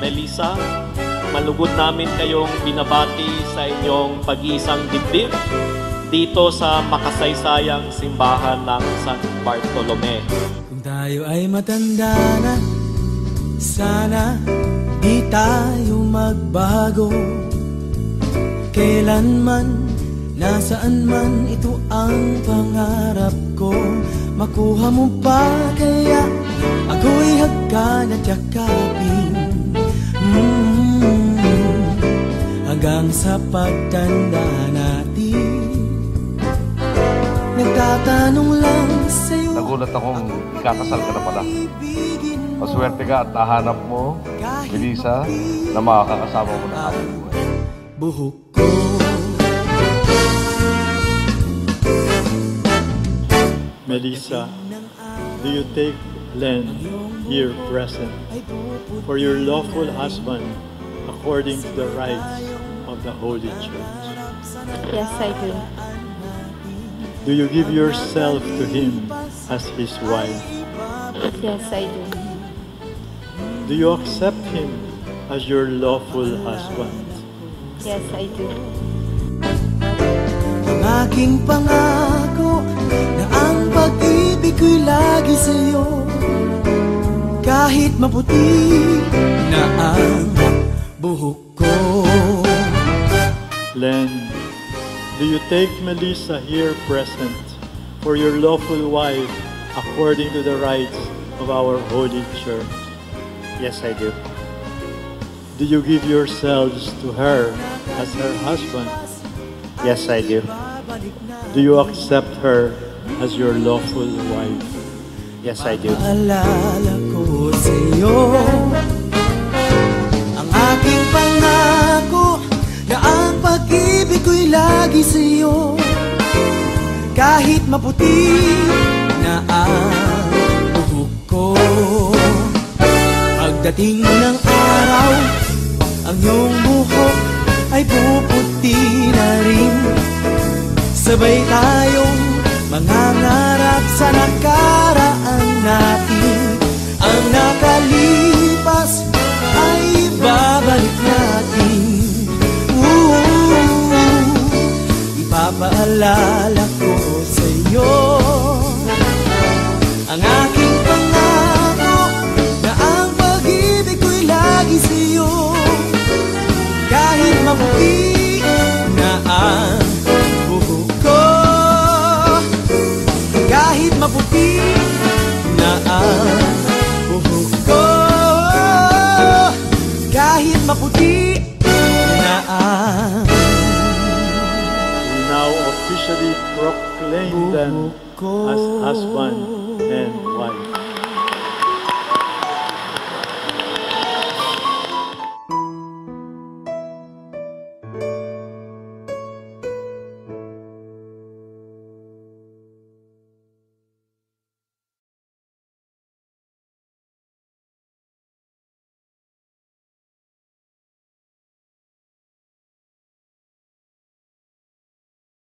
Melissa. Malugod namin kayong binabati sa inyong pag-iisang dibdib dito sa makasaysayang simbahan ng San Bartolome. Kung tayo ay matanda na Sana di tayo magbago Kailanman, nasaan man ito ang pangarap ko Makuha mo pa kaya ako'y hagkan at yakapin pagtanda natin. Nagtatanong lang sa'yo Nagulat akong ikakasal ka na pala. Maswerte ka at nahanap mo, Melissa, na makakasama mo na buhay. buhok ko. Melissa, do you take Len here present? for your lawful husband according to the rites of the Holy Church? Yes, I do. Do you give yourself to him as his wife? Yes, I do. Do you accept him as your lawful husband? Yes, I do. Ang aking pangako Na ang pag-ibig ko'y lagi sa'yo Kahit maputi na ang buhok ko Len, do you take Melissa here present for your lawful wife according to the rites of our Holy Church? Yes, I do. Do you give yourselves to her as her husband? Yes, I do. Do you accept her as your lawful wife? Yes, I do. Kahit maputi na ang buhok ko Pagdating ng araw Ang iyong buhok ay puputi na rin. Sabay tayong mangangarap sa nakaraan natin iyo Kahit maputi na ang buhok ko. Kahit maputi na ang buhok ko. Kahit maputi na ang now officially proclaim them as husband and wife.